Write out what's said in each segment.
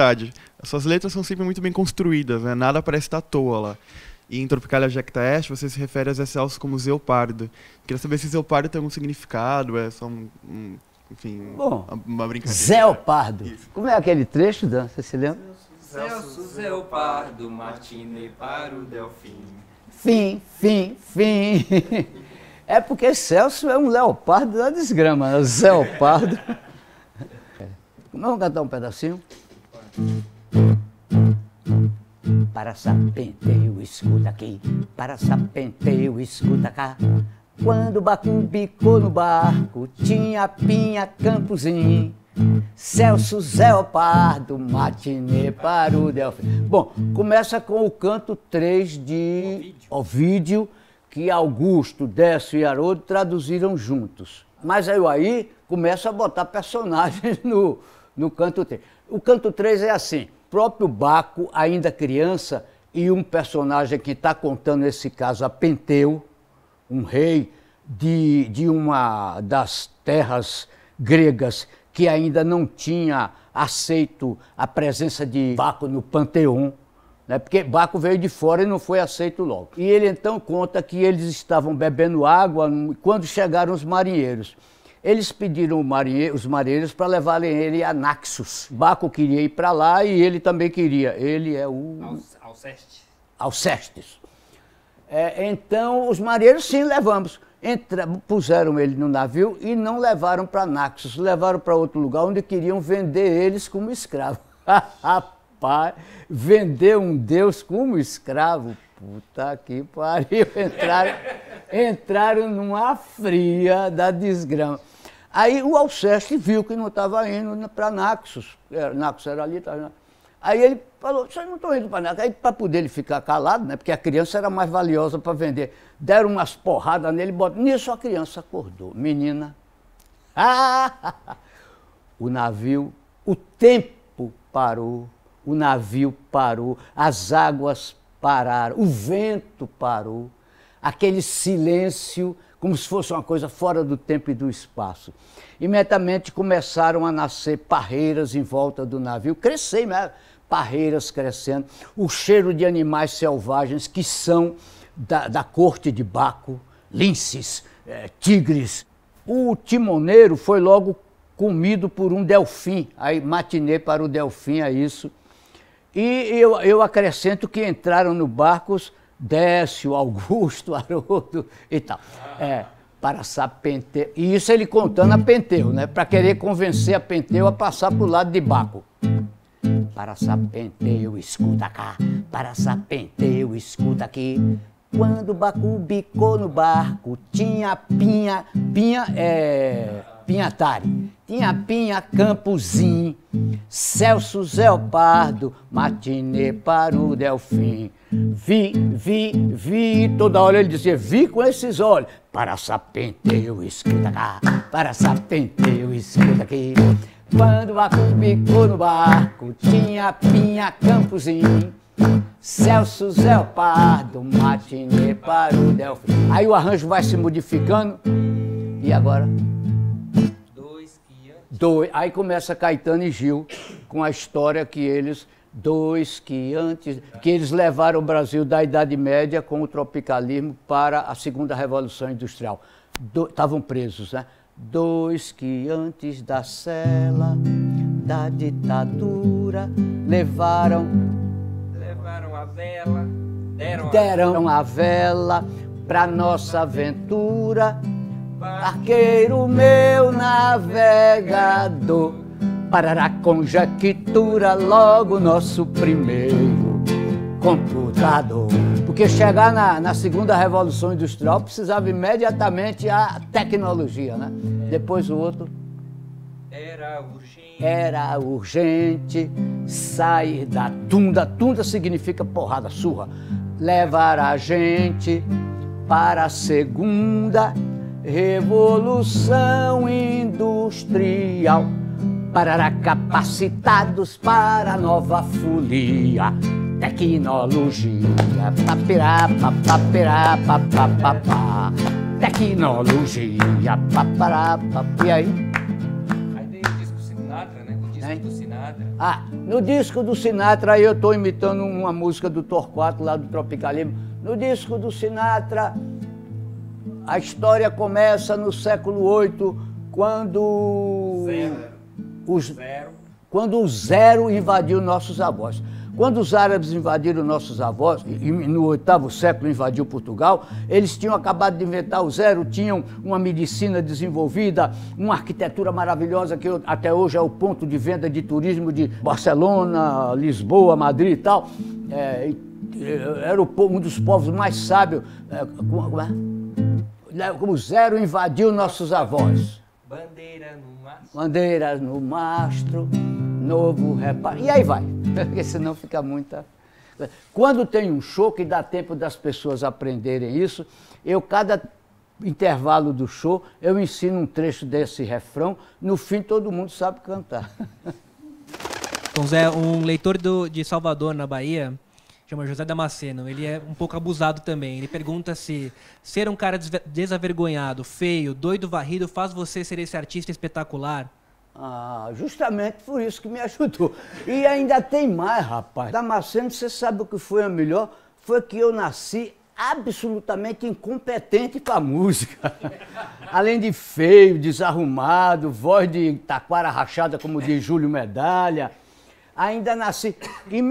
verdade. As suas letras são sempre muito bem construídas, né? Nada parece estar à toa lá. E em Tropicalia Jacta Est, você se refere a Zé Celso como Zeopardo. Queria saber se Zeopardo tem algum significado, é só um, um enfim, Bom, uma, uma brincadeira. Zeopardo. Como é aquele trecho, Dan? Você se lembra? Celso Zeopardo, Martine para o Delfim. Fim, fim, fim. É porque Celso é um leopardo da desgrama, né? Zeopardo. Vamos cantar um pedacinho? Para sapenteio, escuta aqui. Para sapenteio, escuta cá. Quando o Bacum bicou no barco, tinha Pinha Campozinho. Celso Zeopardo, matinê para o Delfim. Bom, começa com o canto 3 de Ovídio, que Augusto, Décio e Haroldo traduziram juntos. Mas aí, aí começa a botar personagens no, no canto 3. O canto 3 é assim: próprio Baco, ainda criança, e um personagem que está contando esse caso, a Penteu, um rei de, de uma das terras gregas que ainda não tinha aceito a presença de Baco no panteão, né? porque Baco veio de fora e não foi aceito logo. E ele então conta que eles estavam bebendo água quando chegaram os marinheiros. Eles pediram os marinheiros para levarem ele a Naxos. Baco queria ir para lá e ele também queria. Ele é o. Alceste. Alcestes. É, então, os marinheiros, sim, levamos. Entra, puseram ele no navio e não levaram para Naxos, levaram para outro lugar onde queriam vender eles como escravo. Rapaz, vender um Deus como escravo, puta que pariu, entraram, entraram numa fria da desgrama. Aí o Alceste viu que não estava indo para Naxos, Naxos era ali, tá, Aí ele falou, vocês não estão indo para nada. Aí, para poder ele ficar calado, né, porque a criança era mais valiosa para vender, deram umas porradas nele, botam. nisso a criança acordou. Menina, o navio, o tempo parou, o navio parou, as águas pararam, o vento parou, aquele silêncio como se fosse uma coisa fora do tempo e do espaço. Imediatamente começaram a nascer parreiras em volta do navio, crescer, né? parreiras crescendo, o cheiro de animais selvagens que são da, da corte de Baco, linces, é, tigres. O timoneiro foi logo comido por um delfim, aí matinê para o delfim é isso. E eu, eu acrescento que entraram no barcos Décio, Augusto, Haroldo e tal. É, para Penteu. E isso ele contando a Penteu, né? Para querer convencer a Penteu a passar para o lado de Baco. Para Penteu, escuta cá. Para Penteu, escuta aqui. Quando Bacu bicou no barco, tinha pinha, pinha é Pinhatari, tinha Pinha Campozinho, Celso Zeopardo, Matinê para o Delfim. Vi, vi, vi, toda hora ele dizia, vi com esses olhos. Para sapenteio, escuta cá, para sapenteio, escuta aqui. Quando a ficou no barco, tinha Pinha Campozinho, Celso Zeopardo, Matinê para o Delfim. Aí o arranjo vai se modificando, e agora? Dois. Aí começa Caetano e Gil com a história que eles dois que antes que eles levaram o Brasil da Idade Média com o tropicalismo para a segunda revolução industrial. Estavam presos, né? Dois que antes da cela da ditadura levaram levaram a vela, deram, deram a vela para nossa aventura. Barqueiro meu navegador para a conjectura logo nosso primeiro computador. Porque chegar na, na, segunda revolução industrial precisava imediatamente a tecnologia, né? Depois o outro. Era urgente. Era urgente sair da tunda. Tunda significa porrada, surra. Levar a gente para a segunda revolução industrial parará capacitados para nova folia. Tecnologia, papirá, papirá, papapá. Tecnologia, papará, E aí? Aí tem o disco Sinatra, né? Do Sinatra. Ah, No disco do Sinatra, aí eu estou imitando uma música do Torquato lá do Tropicalismo. No disco do Sinatra, a história começa no século VIII, quando Zero. os, Zero. quando o zero invadiu nossos avós. Quando os árabes invadiram nossos avós, e no oitavo século invadiu Portugal, eles tinham acabado de inventar o zero, tinham uma medicina desenvolvida, uma arquitetura maravilhosa que até hoje é o ponto de venda de turismo de Barcelona, Lisboa, Madrid e tal. É, era um dos povos mais sábios. É, como, é? como o zero invadiu nossos avós. Bandeira no mastro. Bandeiras no mastro, novo reparo. E aí vai, porque senão fica muita. Quando tem um show que dá tempo das pessoas aprenderem isso, eu, cada intervalo do show, eu ensino um trecho desse refrão, no fim todo mundo sabe cantar. Então, Zé, um leitor do, de Salvador, na Bahia, chama José Damasceno, ele é um pouco abusado também. Ele pergunta se ser um cara desavergonhado, feio, doido varrido faz você ser esse artista espetacular. Ah, justamente por isso que me ajudou. E ainda tem mais, rapaz. Damasceno, você sabe o que foi a melhor? Foi que eu nasci absolutamente incompetente para música. Além de feio, desarrumado, voz de taquara rachada, como diz Júlio Medalha. Ainda nasci. Em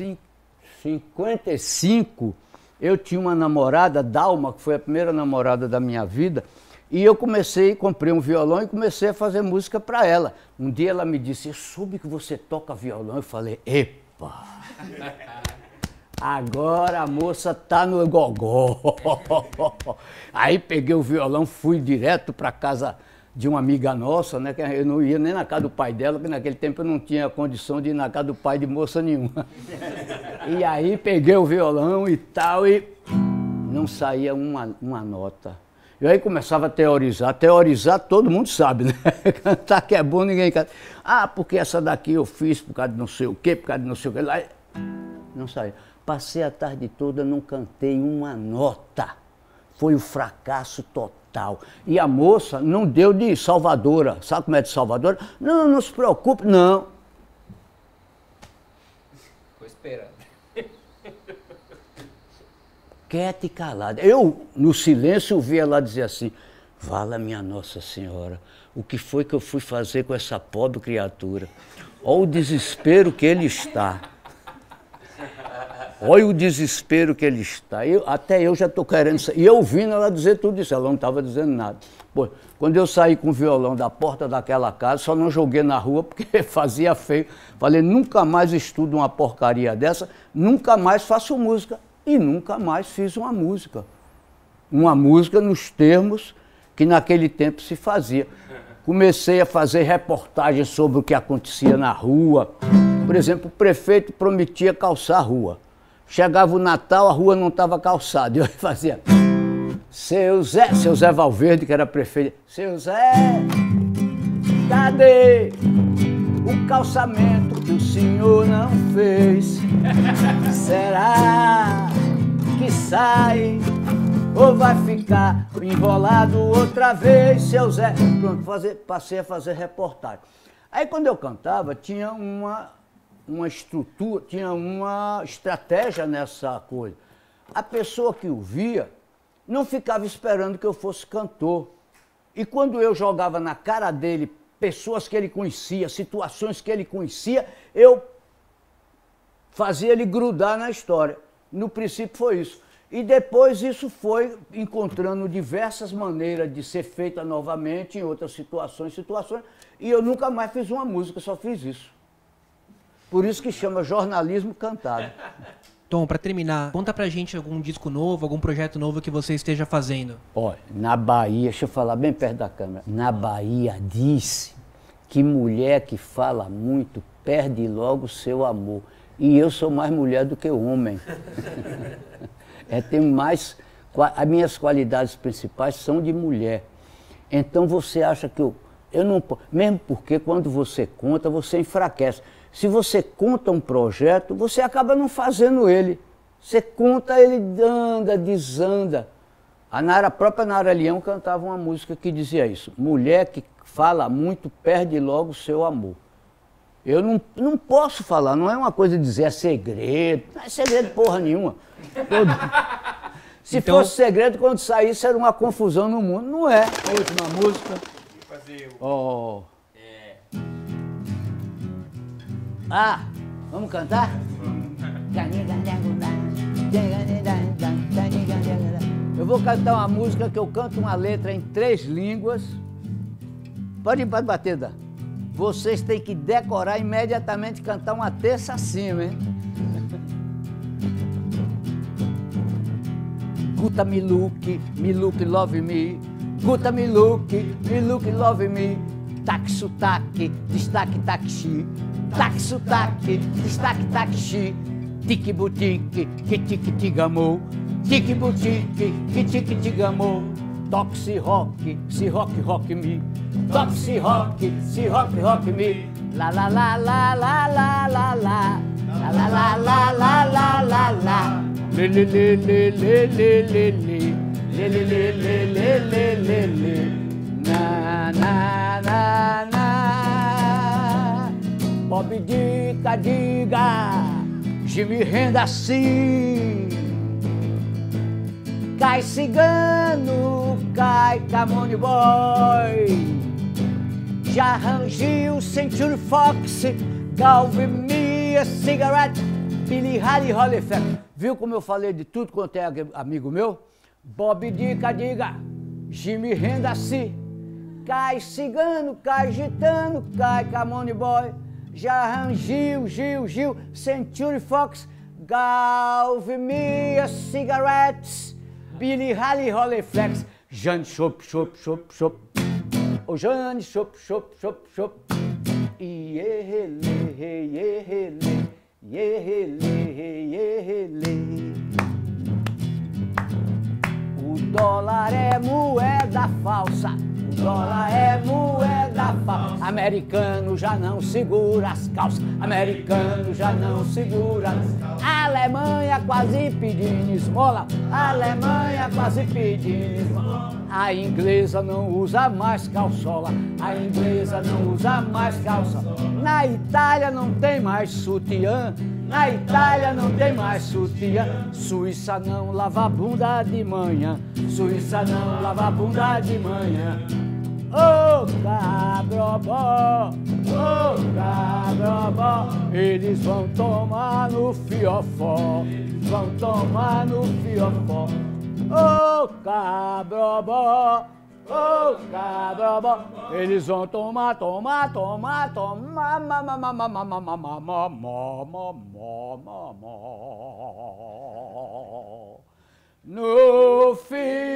1955, eu tinha uma namorada, Dalma, que foi a primeira namorada da minha vida, e eu comecei, comprei um violão e comecei a fazer música para ela. Um dia ela me disse, eu soube que você toca violão. Eu falei, epa! Agora a moça tá no gogó. Aí peguei o violão, fui direto para casa de uma amiga nossa, né? Que eu não ia nem na casa do pai dela, porque naquele tempo eu não tinha condição de ir na casa do pai de moça nenhuma. E aí peguei o violão e tal, e não saía uma, uma nota. E aí começava a teorizar. Teorizar todo mundo sabe, né? Cantar que é bom, ninguém canta. Ah, porque essa daqui eu fiz por causa de não sei o quê, por causa de não sei o quê. Lá, não saía. Passei a tarde toda, não cantei uma nota. Foi um fracasso total. E a moça não deu de salvadora. Sabe como é de salvadora? Não, não se preocupe, não. Tô esperando. quieta e calada. Eu, no silêncio, via ela dizer assim: Vala minha Nossa Senhora, o que foi que eu fui fazer com essa pobre criatura? Olha o desespero que ele está. Olha o desespero que ele está. Eu, até eu já estou querendo sair. E eu ouvindo ela dizer tudo isso, ela não estava dizendo nada. Pô, quando eu saí com o violão da porta daquela casa, só não joguei na rua porque fazia feio. Falei, nunca mais estudo uma porcaria dessa, nunca mais faço música. E nunca mais fiz uma música. Uma música nos termos que naquele tempo se fazia. Comecei a fazer reportagens sobre o que acontecia na rua. Por exemplo, o prefeito prometia calçar a rua. Chegava o Natal, a rua não estava calçada. E eu fazia. Seu Zé, seu Zé Valverde, que era prefeito. Seu Zé, cadê o calçamento que o senhor não fez? Será que sai ou vai ficar enrolado outra vez, seu Zé? Pronto, fazer, passei a fazer reportagem. Aí quando eu cantava, tinha uma, uma estrutura, tinha uma estratégia nessa coisa. A pessoa que o via não ficava esperando que eu fosse cantor. E quando eu jogava na cara dele pessoas que ele conhecia, situações que ele conhecia, eu fazia ele grudar na história. No princípio foi isso. E depois isso foi encontrando diversas maneiras de ser feita novamente em outras situações, situações, e eu nunca mais fiz uma música, só fiz isso. Por isso que chama jornalismo cantado. Tom, pra terminar, conta pra gente algum disco novo, algum projeto novo que você esteja fazendo. Olha, na Bahia, deixa eu falar bem perto da câmera. Na Bahia disse que mulher que fala muito perde logo seu amor. E eu sou mais mulher do que homem. é, tenho mais. As minhas qualidades principais são de mulher. Então você acha que eu. Eu não. Mesmo porque quando você conta, você enfraquece. Se você conta um projeto, você acaba não fazendo ele. Você conta, ele anda, desanda. A Nara, a própria Nara Leão cantava uma música que dizia isso: Mulher que fala muito perde logo o seu amor. Eu não, não posso falar, não é uma coisa de dizer é segredo. Não é segredo porra nenhuma. Eu- se Então- fosse segredo, quando saísse era uma confusão no mundo. Não é. Última música. Oh. Ah, vamos cantar? Eu vou cantar uma música que eu canto uma letra em três línguas. Pode, pode bater, Dan. Vocês têm que decorar imediatamente e cantar uma terça acima, hein? Guta me look, me look love me. Guta me look, me look love me. Taque sotaque, destaque taxi. Taque sotaque, destaque taxi. Tique boutique, que tique tigamou. Tique boutique, que tique tigamou. Se rock, se rock rock me. Se rock, se rock rock me. La la la la la la la la. La la la la la la la la. Le le le le le le. Le le le le le le le le. Na na na na. Bob dica diga. Jimmy renda assim. Cai cigano, cai Camone Boy. Já rangiu Century Fox, Mia, Cigarette, Billy Harry Holyfield. Viu como eu falei de tudo quanto é amigo meu? Bob Dica Diga, Jimmy Renda-se, cai cigano, cai gitano, cai Camone Boy. Já rangiu, Gil, Gil, Century Fox, Galvin Mia, Cigarettes, Billy Harry Holyflex, Jane Chop, Chop, Chop, Chop. Ô Jane, Chop, Chop, Chop, Chop. Iehele, iehele, iehele, iehele. O dólar é moeda falsa. Dólar é moeda falsa. Americano já não segura as calças. Americano já não segura. as calças. Alemanha quase pedindo esmola. Alemanha quase pedindo esmola. A inglesa não usa mais calçola. A inglesa não usa mais calça. Na Itália não tem mais sutiã. Na Itália não tem mais sutiã. Suíça não lava bunda de manhã. Suíça não lava bunda de manhã gabó, toda gabó. Eles vão tomar no fiofó, vão tomar no fiofó. Ô cabrobó, ô cabrobó. Eles vão tomar, tomar, tomar, tomar, mamá, mamá, mamá, mamá, mamá, mamá, mamá. No fio.